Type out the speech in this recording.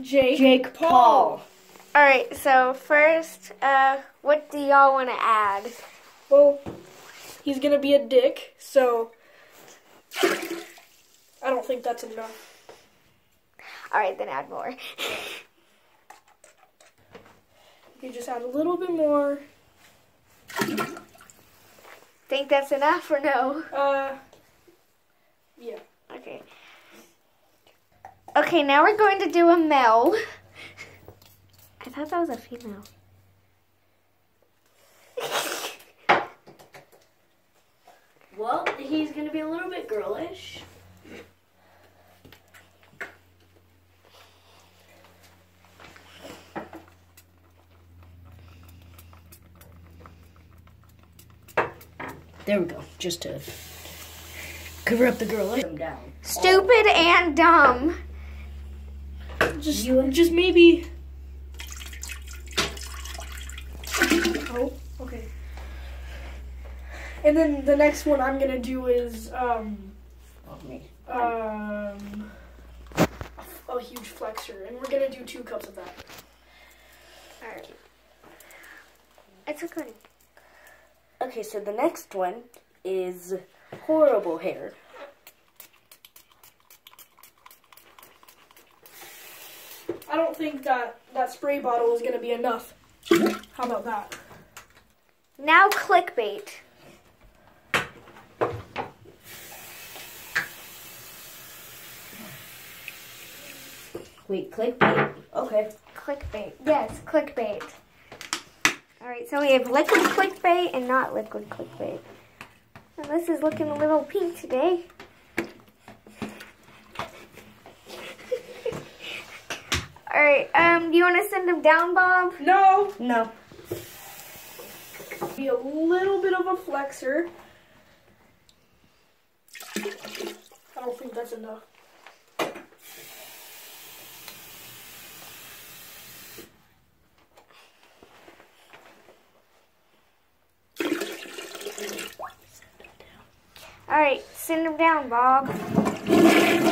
Jake, Jake Paul. All right. So first, uh, what do y'all want to add? Well, he's gonna be a dick, so I don't think that's enough. All right, then add more. You just add a little bit more. Think that's enough or no? Uh, yeah. Okay. Okay, now we're going to do a male. I thought that was a female. Well, he's gonna be a little bit girlish. There we go. Just to cover up the girlish. Him down. Stupid and dumb. Just, You and- just maybe. Oh, okay. And then the next one I'm gonna do is um Oh, me. um a huge flexor, and we're gonna do two cups of that. All right. It's recording. Okay, so the next one is horrible hair. I don't think that that spray bottle is gonna be enough. How about that? Now clickbait. Wait, clickbait. Okay. Clickbait. Yes, clickbait. All right, so we have liquid clickbait and not liquid clickbait. And this is looking a little pink today. Right, um, do you want to send him down, Bob? No, No. be a little bit of a flexor. I don't think that's enough. All right, send him down, Bob.